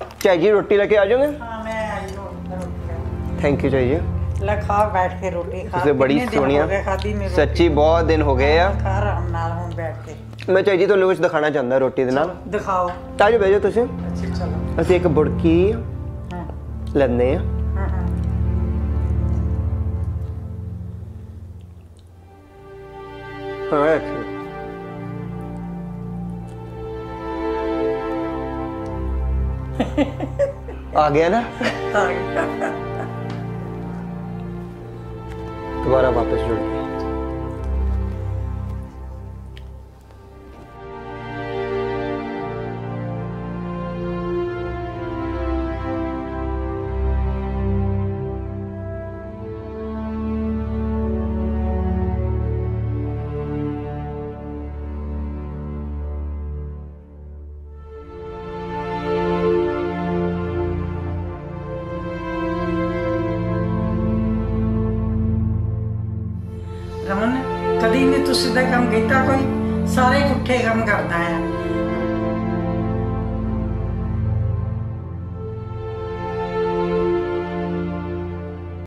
ਚਾਈ ਜੀ ਰੋਟੀ ਲੈ ਕੇ ਆ ਜਾਓਗੇ? ਹਾਂ ਮੈਂ ਆਈ ਰੋਟੀ ਥੈਂਕ ਯੂ ਚਾਈ ਜੀ। ਲੈ ਖਾ ਬੈਠ ਕੇ ਰੋਟੀ ਖਾ। ਤੁਸੀਂ ਬੜੀ ਰੋਟੀ। ਸੱਚੀ ਬਹੁਤ ਦਿਨ ਹੋ ਗਏ ਆ। ਖਾ ਆਰਾਮ ਨਾਲ ਹੁਣ ਬੈਠ ਕੇ। ਮੈਂ ਚਾਈ ਜੀ ਤੁਹਾਨੂੰ ਕੁਝ ਦਿਖਾਣਾ ਚਾਹੁੰਦਾ ਰੋਟੀ ਦੇ ਨਾਲ। ਦਿਖਾਓ। ਤਾਂ ਜੋ ਜਾਓ ਤੁਸੀਂ। ਅੱਛਾ ਚਲੋ। ਅਸੀਂ ਇੱਕ ਬੁੜਕੀ ਹਾਂ। ਲੈਂਦੇ ਆ। ਹਾਂ आ गया ना? दोबारा वापस जुड़ गया। ਰਮਨ ਕਦੀ ਨਹੀਂ ਤੂੰ ਸਿੱਧਾ ਕੰਮ ਕੀਤਾ ਕੋਈ ਸਾਰੇ ਪੁੱਠੇ ਕੰਮ ਕਰਦਾ ਆ